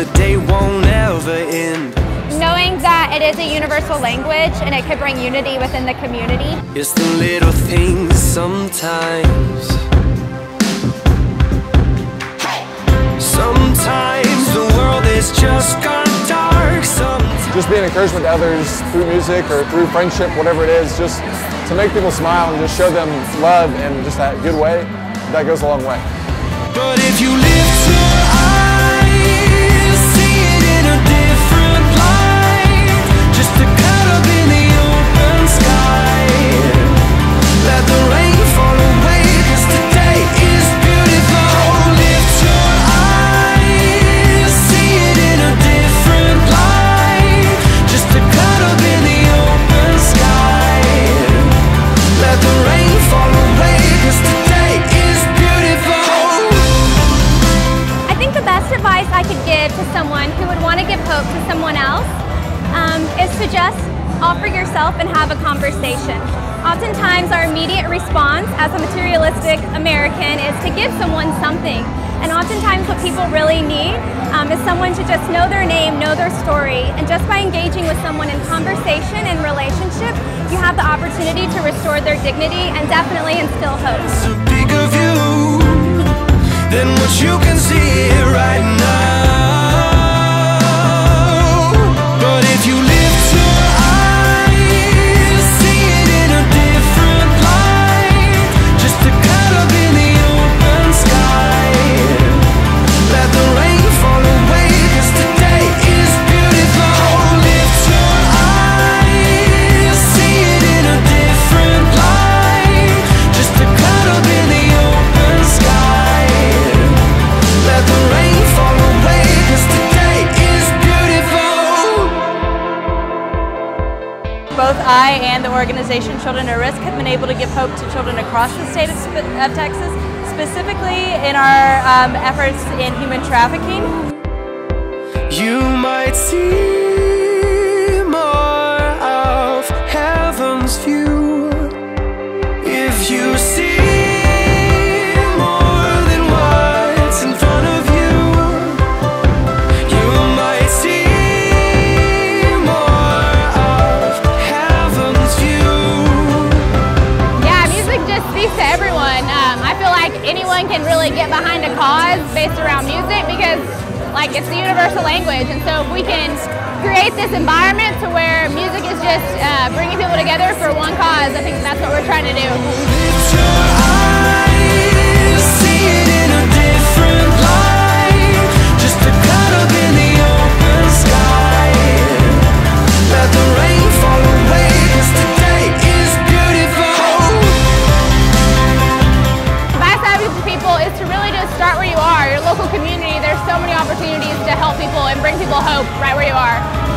the day won't ever end. Knowing that it is a universal language and it could bring unity within the community. It's the little things sometimes. Sometimes the world is just gone dark. Sometimes. Just be an encouragement to others through music or through friendship, whatever it is, just to make people smile and just show them love in just that good way, that goes a long way. But if you live someone who would want to give hope to someone else um, is to just offer yourself and have a conversation. Oftentimes, our immediate response as a materialistic American is to give someone something. And oftentimes, what people really need um, is someone to just know their name, know their story, and just by engaging with someone in conversation and relationship, you have the opportunity to restore their dignity and definitely instill hope. Both I and the organization Children at Risk have been able to give hope to children across the state of, of Texas, specifically in our um, efforts in human trafficking. You might see a cause based around music because, like, it's the universal language. And so, if we can create this environment to where music is just uh, bringing people together for one cause, I think that's what we're trying to do. really just start where you are, your local community. There's so many opportunities to help people and bring people hope right where you are.